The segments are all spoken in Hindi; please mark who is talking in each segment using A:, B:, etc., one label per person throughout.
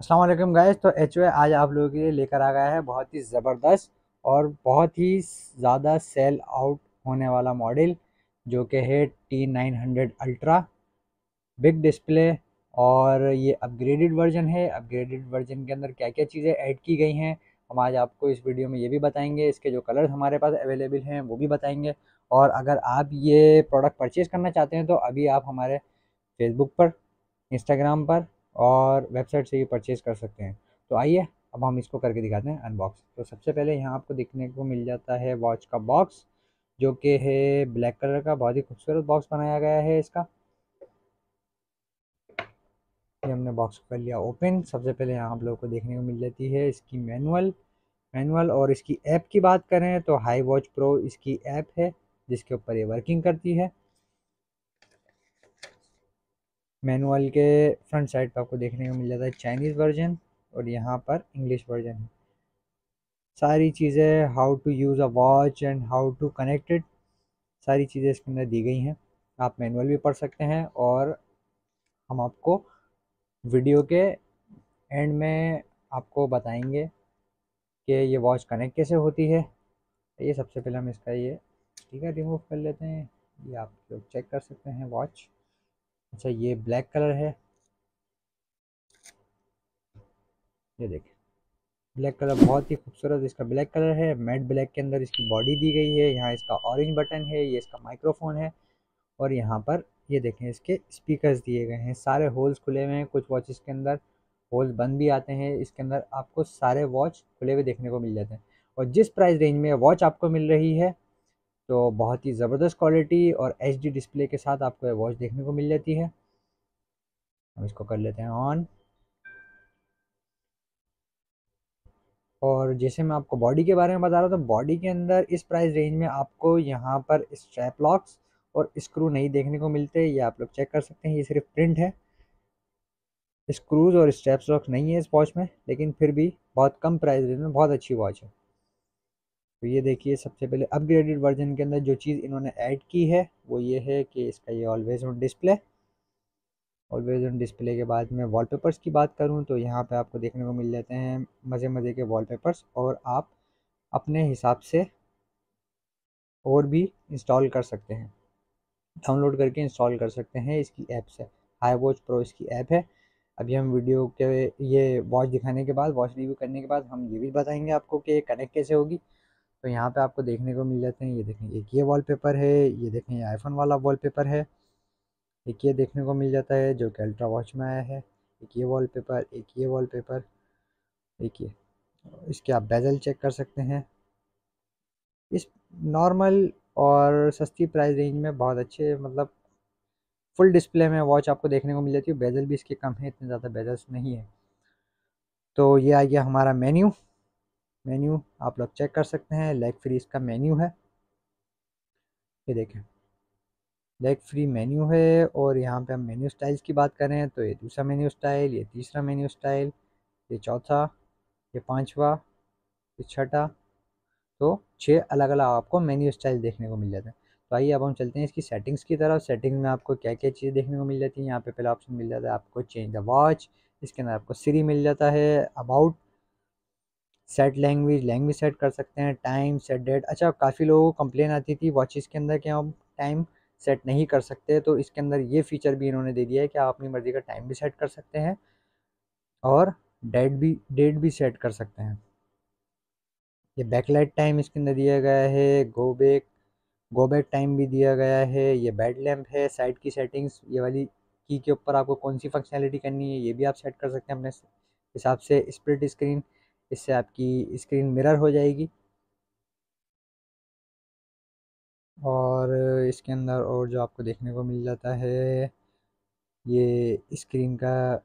A: वालेकुम गाइस। तो एच आज आप लोगों के लिए लेकर आ गया है बहुत ही ज़बरदस्त और बहुत ही ज़्यादा सेल आउट होने वाला मॉडल जो कि है T nine hundred ultra big display और ये अपग्रेडेड वर्जन है। अपग्रेडेड वर्जन के अंदर क्या क्या चीज़ें ऐड की गई हैं, हम आज आपको इस वीडियो में ये भी बताएँगे। इसके जो कलर्स हमारे पास अवेलेबल हैं, वो भी बताएँगे। और अगर आप ये प्रोडक्ट परचेज़ करना चाहते हैं तो अभी आप हमारे फेसबुक पर इंस्टाग्राम पर और वेबसाइट से भी परचेज़ कर सकते हैं। तो आइए, अब हम इसको करके दिखाते हैं अनबॉक्स तो सबसे पहले यहाँ आपको देखने को मिल जाता है वॉच का बॉक्स जो कि है ब्लैक कलर का, बहुत ही खूबसूरत बॉक्स बनाया गया है इसका। ये हमने बॉक्स कर लिया ओपन सबसे पहले यहाँ आप लोगों को देखने को मिल जाती है इसकी मैनुअल मैनुअल और इसकी ऐप की बात करें तो हाई वॉच प्रो इसकी ऐप है, जिसके ऊपर ये वर्किंग करती है। मैनुअल के फ्रंट साइड पर आपको देखने को मिल जाता है चाइनीज़ वर्जन और यहाँ पर इंग्लिश वर्जन है। सारी चीज़ें how to use a watch and how to connected सारी चीज़ें इसके अंदर दी गई हैं। आप मैनुअल भी पढ़ सकते हैं और हम आपको वीडियो के एंड में आपको बताएँगे कि ये वॉच कनेक्ट कैसे होती है। ये सबसे पहले हम इसका ये, ठीक है रिमूव कर लेते हैं। ये आप लोग चेक कर सकते हैं वॉच अच्छा ये ब्लैक कलर है। ये देखें ब्लैक कलर बहुत ही खूबसूरत इसका ब्लैक कलर है। मैट ब्लैक के अंदर इसकी बॉडी दी गई है। यहाँ इसका ऑरेंज बटन है, ये इसका माइक्रोफोन है। और यहाँ पर ये देखें, इसके स्पीकर्स दिए गए हैं। सारे होल्स खुले हुए हैं कुछ वॉचेस के अंदर। होल्स बंद भी आते हैं। इसके अंदर आपको सारे वॉच खुले हुए देखने को मिल जाते हैं। और जिस प्राइस रेंज में वॉच आपको मिल रही है तो बहुत ही ज़बरदस्त क्वालिटी और एच डिस्प्ले के साथ आपको ये वॉच देखने को मिल जाती है। हम इसको कर लेते हैं ऑन और जैसे मैं आपको बॉडी के बारे में बता रहा था तो बॉडी के अंदर इस प्राइस रेंज में आपको यहाँ पर स्ट्रैप लॉक्स और स्क्रू नहीं देखने को मिलते, ये आप लोग चेक कर सकते हैं, ये सिर्फ़ प्रिंट है। स्क्रूज और स्ट्रैप्स लॉक्स नहीं है इस वॉच में, लेकिन फिर भी बहुत कम प्राइस रेंज में बहुत अच्छी वॉच है। तो ये देखिए, सबसे पहले अपग्रेडेड वर्जन के अंदर जो चीज़ इन्होंने ऐड की है, वो ये है कि इसका ये always on display always on display के बाद में वॉलपेपर्स की बात करूँ तो यहाँ पे आपको देखने को मिल जाते हैं मज़े मज़े के वॉलपेपर्स और आप अपने हिसाब से और भी इंस्टॉल कर सकते हैं। डाउनलोड करके इंस्टॉल कर सकते हैं इसकी ऐप से हाई वॉच प्रो इसकी ऐप है। अभी हम वीडियो के ये वॉच दिखाने के बाद वॉच रिव्यू करने के बाद हम ये भी बताएँगे आपको कि कनेक्ट कैसे होगी। तो यहाँ पे आपको देखने को मिल जाते हैं, ये देखें, एक ये वॉलपेपर है, ये देखें, ये आईफोन वाला वॉलपेपर है। एक ये देखने को मिल जाता है, जो कि अल्ट्रा वॉच में आया है। एक ये वॉलपेपर एक ये वॉलपेपर एक ये। इसके आप बेजल चेक कर सकते हैं। इस नॉर्मल और सस्ती प्राइस रेंज में बहुत अच्छे मतलब फुल डिस्प्ले में वॉच आपको देखने को मिल जाती है। बेजल भी इसके कम है, इतने ज़्यादा बेजल्स नहीं है। तो ये आ गया हमारा मेन्यू मेन्यू, आप लोग चेक कर सकते हैं लेग फ्री इसका मेन्यू है। ये देखें लेग फ्री मेन्यू है और यहाँ पे हम मेन्यू स्टाइल्स की बात करें तो ये दूसरा मेन्यू स्टाइल, ये तीसरा मेन्यू स्टाइल, ये चौथा, ये पांचवा, ये छठा तो छः अलग अलग आपको मेन्यू स्टाइल देखने को मिल जाता है। तो आइए अब हम चलते हैं इसकी सेटिंग्स की तरफ़। सेटिंग में आपको क्या क्या चीज़ें देखने को मिल जाती है, यहाँ पे पहला ऑप्शन मिल जाता है आपको चेंज द वॉच इसके अंदर आपको सीरी मिल जाता है about set language language set कर सकते हैं टाइम सेट डेट अच्छा काफ़ी लोगों को कंप्लेन आती थी वॉचेस के अंदर कि हम टाइम सेट नहीं कर सकते तो इसके अंदर ये फीचर भी इन्होंने दे दिया है कि आप अपनी मर्ज़ी का टाइम भी सेट कर सकते हैं और डेट भी डेट भी सेट कर सकते हैं। ये बैकलाइट टाइम इसके अंदर दिया गया है go back go back time भी दिया गया है, ये बैड लैम्प है साइड की सेटिंग्स ये वाली की के ऊपर आपको कौन सी फंक्शनैलिटी करनी है, ये भी आप सेट कर सकते हैं अपने हिसाब से स्प्लिट स्क्रीन इससे आपकी स्क्रीन मिरर हो जाएगी। और इसके अंदर और जो आपको देखने को मिल जाता है, ये स्क्रीन का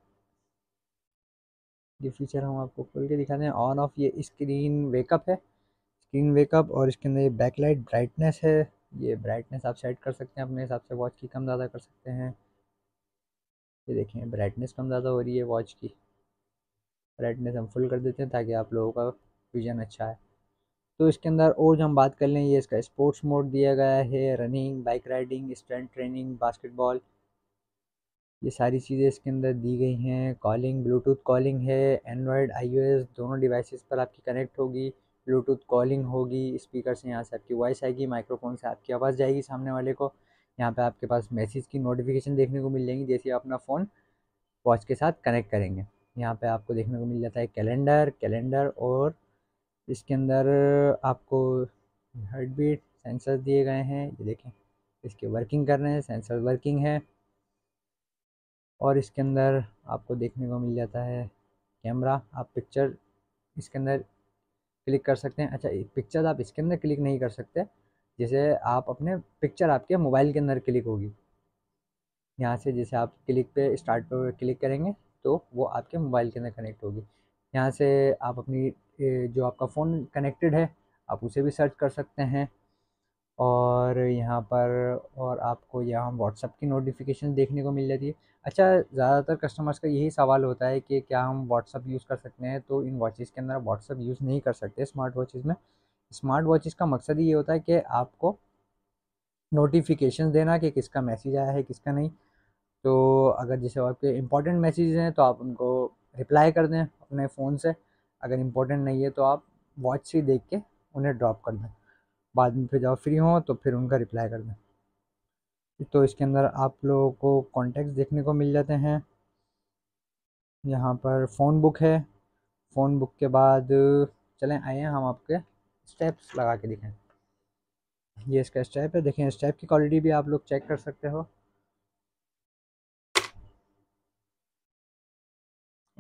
A: ये फीचर हम आपको खोल के दिखाते हैं। ऑन ऑफ़ ये स्क्रीन वेकअप है। स्क्रीन वेकअप और इसके अंदर ये बैकलाइट ब्राइटनेस है। ये ब्राइटनेस आप सेट कर सकते हैं, अपने हिसाब से वॉच की कम ज़्यादा कर सकते हैं। ये देखें ब्राइटनेस कम ज़्यादा हो रही है वॉच की। ब्राइटनेस हम फुल कर देते हैं ताकि आप लोगों का विजन अच्छा है तो इसके अंदर और जो हम बात कर लें, ये इसका स्पोर्ट्स मोड दिया गया है running bike riding strength training basketball ये सारी चीज़ें इसके अंदर दी गई हैं। कॉलिंग ब्लूटूथ कॉलिंग है एंड्रॉयड आईओएस दोनों डिवाइसेस पर आपकी कनेक्ट होगी। ब्लूटूथ कॉलिंग होगी स्पीकर से यहाँ से आपकी वॉइस आएगी माइक्रोफोन से आपकी आवाज़ जाएगी सामने वाले को। यहाँ पे आपके पास मैसेज की नोटिफिकेशन देखने को मिल जाएँगी जैसे आप अपना फ़ोन वॉच के साथ कनेक्ट करेंगे। यहाँ पे आपको देखने को मिल जाता है कैलेंडर कैलेंडर और इसके अंदर आपको हार्ट बीट सेंसर दिए गए हैं। ये देखें, इसके वर्किंग कर रहे हैं सेंसर वर्किंग है। और इसके अंदर आपको देखने को मिल जाता है कैमरा आप पिक्चर इसके अंदर क्लिक कर सकते हैं। अच्छा पिक्चर आप इसके अंदर क्लिक नहीं कर सकते, जैसे आप अपने पिक्चर आपके मोबाइल के अंदर क्लिक होगी। यहाँ से जैसे आप क्लिक पे स्टार्ट पर क्लिक करेंगे तो वो आपके मोबाइल के अंदर कनेक्ट होगी। यहाँ से आप अपनी जो आपका फ़ोन कनेक्टेड है, आप उसे भी सर्च कर सकते हैं। और यहाँ पर, और आपको यहाँ व्हाट्सअप की नोटिफिकेशन देखने को मिल जाती है। अच्छा ज़्यादातर कस्टमर्स का यही सवाल होता है कि क्या हम व्हाट्सअप यूज़ कर सकते हैं? तो इन वॉचेज़ के अंदर व्हाट्सअप यूज़ नहीं कर सकते स्मार्ट वॉचेज़ में। स्मार्ट वॉचेज़ का मकसद ये होता है कि आपको नोटिफिकेशन देना कि किसका मैसेज आया है, किसका नहीं। तो अगर जैसे आपके इंपॉर्टेंट मैसेज हैं तो आप उनको रिप्लाई कर दें अपने फ़ोन से। अगर इम्पोर्टेंट नहीं है तो आप वॉच से देख के उन्हें ड्रॉप कर दें। बाद में फिर जब फ्री हों तो फिर उनका रिप्लाई कर दें। तो इसके अंदर आप लोगों को कॉन्टेक्ट देखने को मिल जाते हैं। यहाँ पर फ़ोन बुक है। फ़ोन बुक के बाद चलें, आए हम आपके स्टेप्स लगा के दिखें। ये इसका स्टेप है। देखें स्टेप की क्वालिटी भी आप लोग चेक कर सकते हो।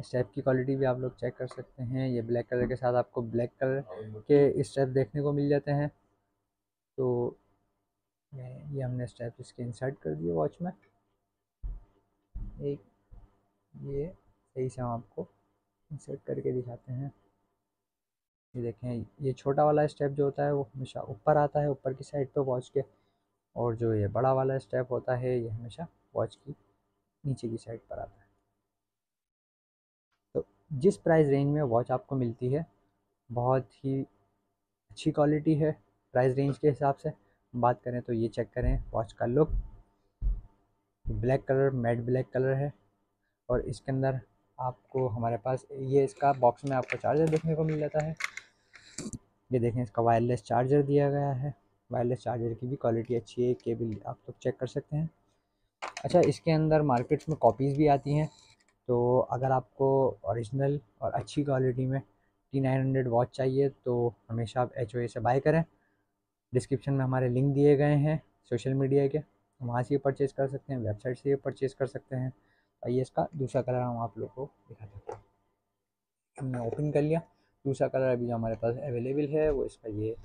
A: स्टेप की क्वालिटी भी आप लोग चेक कर सकते हैं। ये ब्लैक कलर के साथ आपको ब्लैक कलर के स्टेप देखने को मिल जाते हैं। तो ये हमने स्टेप इसके इंसर्ट कर दिए वॉच में। एक ये सही से हम आपको इंसर्ट करके दिखाते हैं। ये देखें ये छोटा वाला स्टेप जो होता है वो हमेशा ऊपर आता है ऊपर की साइड पे वॉच के। और जो ये बड़ा वाला स्टेप होता है ये हमेशा वॉच की नीचे की साइड पर आता है। जिस प्राइस रेंज में वॉच आपको मिलती है, बहुत ही अच्छी क्वालिटी है प्राइस रेंज के हिसाब से। बात करें तो ये चेक करें वॉच का look black colour matte black colour है और इसके अंदर आपको हमारे पास, ये इसका बॉक्स में आपको चार्जर देखने को मिल जाता है। ये देखें, इसका वायरलेस चार्जर दिया गया है। वायरलेस चार्जर की भी क्वालिटी अच्छी है केबल आप लोग चेक कर सकते हैं। अच्छा इसके अंदर मार्केट्स में कॉपीज़ भी आती हैं। तो अगर आपको ओरिजिनल और अच्छी क्वालिटी में टी नाइन हंड्रेड वॉच चाहिए तो हमेशा आप एच से बाय करें। डिस्क्रिप्शन में हमारे लिंक दिए गए हैं सोशल मीडिया के। वहाँ से परचेज़ कर सकते हैं वेबसाइट से परचेज़ कर सकते हैं। आइए इसका दूसरा कलर हम आप लोग को दिखा देते हैं। हमने ओपन कर लिया। दूसरा कलर अभी जो हमारे पास अवेलेबल है, वो इसका ये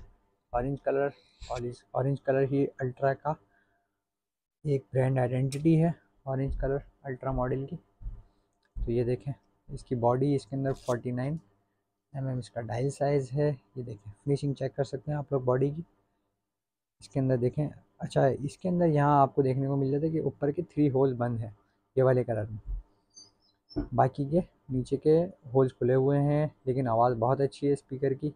A: orange colour orange orange colour ही अल्ट्रा का एक ब्रांड आइडेंटिटी है ऑरेंज कलर अल्ट्रा मॉडल की। तो ये देखें, इसकी बॉडी इसके अंदर 49 नाइन एम इसका डायल साइज़ है। ये देखें फिनिशिंग चेक कर सकते हैं आप लोग बॉडी की। इसके अंदर देखें अच्छा इसके अंदर यहाँ आपको देखने को मिल जाता है कि ऊपर के थ्री होल बंद हैं, ये वाले कलर में। बाकी के नीचे के होल्स खुले हुए हैं, लेकिन आवाज़ बहुत अच्छी है स्पीकर की।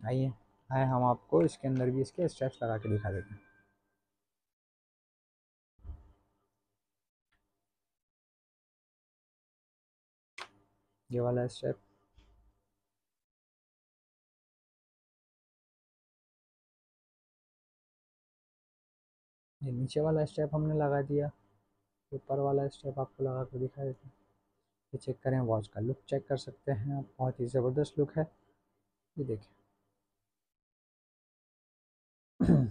A: आइए, आए हम आपको इसके अंदर भी इसके स्टेप्स लगा के दिखा देते हैं। ये वाला स्टेप ये नीचे वाला स्टेप हमने लगा दिया। ऊपर वाला स्टेप आपको लगा कर दिखा देते हैं। ये चेक करें वॉच का लुक चेक कर सकते हैं आप। बहुत ही ज़बरदस्त लुक है। ये देखें।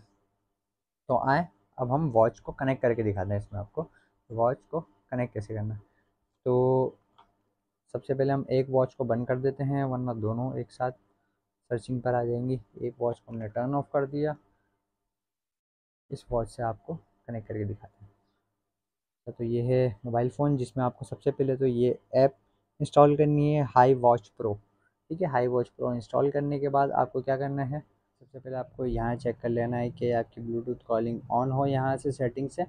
A: तो आए, अब हम वॉच को कनेक्ट करके दिखाते हैं इसमें आपको। वॉच को कनेक्ट कैसे करना तो सबसे पहले हम एक वॉच को बंद कर देते हैं, वरना दोनों एक साथ सर्चिंग पर आ जाएँगी। एक वॉच को हमने टर्न ऑफ़ कर दिया। इस वॉच से आपको कनेक्ट करके दिखाते हैं। तो ये है मोबाइल फ़ोन जिसमें आपको सबसे पहले तो ये ऐप इंस्टॉल करनी है हाई वॉच प्रो ठीक है हाई वॉच प्रो इंस्टॉल करने के बाद आपको क्या करना है? सबसे पहले आपको यहाँ चेक कर लेना है कि आपकी ब्लूटूथ कॉलिंग ऑन हो यहाँ से सेटिंग से।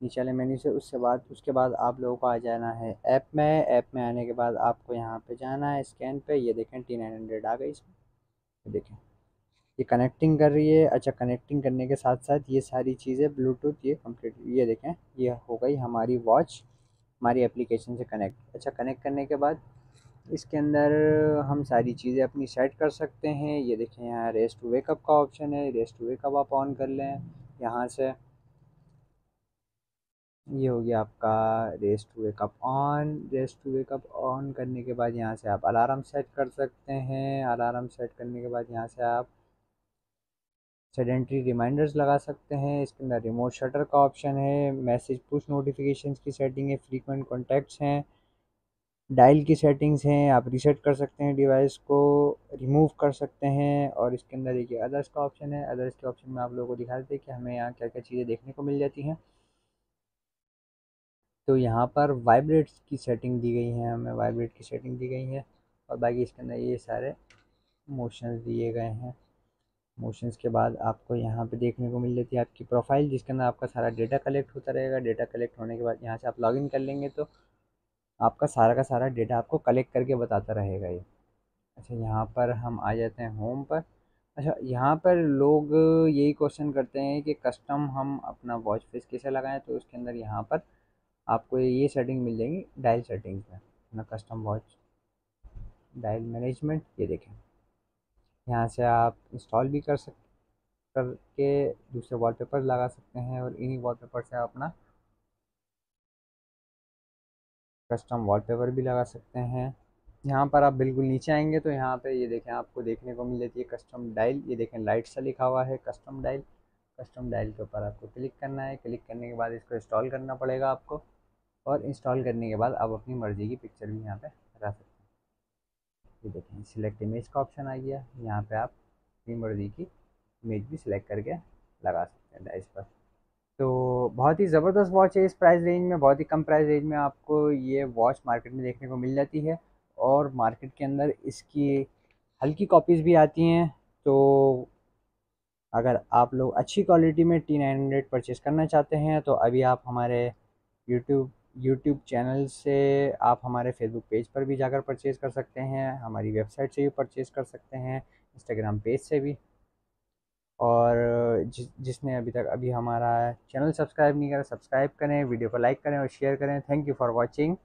A: नीचे वाले मेन्यू से उसके बाद उसके बाद आप लोगों को आ जाना है ऐप में। ऐप में आने के बाद आपको यहाँ पे जाना है स्कैन पे। ये देखें टी नाइन हंड्रेड आ गई इसमें। देखें। ये कनेक्टिंग कर रही है। अच्छा कनेक्टिंग करने के साथ साथ ये सारी चीज़ें ब्लूटूथ ये कंप्लीट ये देखें। ये हो गई हमारी वॉच हमारी एप्लीकेशन से कनेक्ट अच्छा कनेक्ट करने के बाद इसके अंदर हम सारी चीज़ें अपनी सेट कर सकते हैं। ये देखें यहाँ रेस टू वेकअप का ऑप्शन है। रेस टू वेकअप आप ऑन कर लें। यहाँ से ये हो गया आपका raise to wake up on. Raise to wake up on करने के बाद यहाँ से आप अलार्म सेट कर सकते हैं। अलार्म सेट करने के बाद यहाँ से आप सेडेंट्री रिमाइंडर्स लगा सकते हैं। इसके अंदर रिमोट शटर का ऑप्शन है। मैसेज पुश नोटिफिकेशन की सेटिंग है। फ्रीक्वेंट कॉन्टैक्ट्स हैं। डायल की सेटिंग्स हैं। आप रीसेट कर सकते हैं डिवाइस को। रिमूव कर सकते हैं। और इसके अंदर देखिए, अदर्स का ऑप्शन है। अदर्स के ऑप्शन में आप लोगों को दिखा देते हैं कि हमें यहाँ क्या क्या चीज़ें देखने को मिल जाती हैं। तो यहाँ पर वाइब्रेट्स की सेटिंग दी गई है, हमें वाइब्रेट की सेटिंग दी गई है और बाकी इसके अंदर ये सारे मोशंस दिए गए हैं। मोशंस के बाद आपको यहाँ पे देखने को मिल जाती है आपकी प्रोफ़ाइल जिसके अंदर आपका सारा डेटा कलेक्ट होता रहेगा। डेटा कलेक्ट होने के बाद यहाँ से आप लॉगिन कर लेंगे तो आपका सारा का सारा डेटा आपको कलेक्ट करके बताता रहेगा ये। अच्छा यहाँ पर हम आ जाते हैं होम पर। अच्छा यहाँ पर लोग यही क्वेश्चन करते हैं कि कस्टम हम अपना वॉच फेस कैसे लगाएँ? तो उसके अंदर यहाँ पर आपको ये सेटिंग मिल जाएँगी डायल सेटिंग्स में अपना कस्टम वॉच डायल मैनेजमेंट ये देखें। यहाँ से आप इंस्टॉल भी कर सक, करके दूसरे वॉलपेपर लगा सकते हैं और इन्हीं वॉलपेपर से आप अपना कस्टम वॉलपेपर भी लगा सकते हैं। यहाँ पर आप बिल्कुल नीचे आएँगे तो यहाँ पे ये देखें, आपको देखने को मिल जाती है कस्टम डायल ये देखें लाइट सा लिखा हुआ है कस्टम डायल कस्टम डायल के ऊपर आपको क्लिक करना है। क्लिक करने के बाद इसको इंस्टॉल करना पड़ेगा आपको। और इंस्टॉल करने के बाद आप अपनी मर्ज़ी की पिक्चर भी यहाँ पे लगा सकते हैं। ये देखें सिलेक्ट इमेज का ऑप्शन आ गया। यहाँ पे आप अपनी मर्ज़ी की इमेज भी सिलेक्ट करके लगा सकते हैं डाइस पर। तो बहुत ही ज़बरदस्त वॉच है इस प्राइस रेंज में, बहुत ही कम प्राइस रेंज में आपको ये वॉच मार्केट में देखने को मिल जाती है और मार्केट के अंदर इसकी हल्की कॉपीज़ भी आती हैं। तो अगर आप लोग अच्छी क्वालिटी में टी नाइन हंड्रेड परचेज़ करना चाहते हैं तो अभी आप हमारे यूट्यूब यूट्यूब चैनल से आप हमारे फेसबुक पेज पर भी जाकर परचेज़ कर सकते हैं, हमारी वेबसाइट से भी परचेज़ कर सकते हैं इंस्टाग्राम पेज से भी। और जिस जिसने अभी तक, अभी हमारा चैनल सब्सक्राइब नहीं करा सब्सक्राइब करें वीडियो को लाइक करें और शेयर करें। Thank you for watching